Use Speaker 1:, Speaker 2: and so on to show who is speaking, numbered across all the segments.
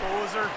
Speaker 1: poser.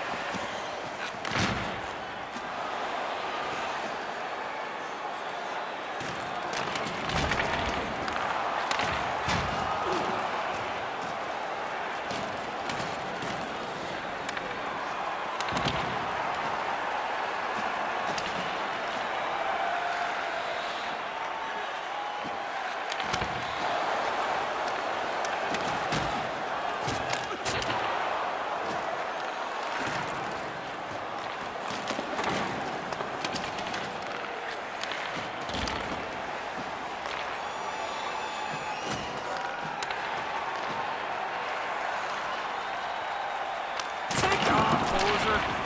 Speaker 1: Poser.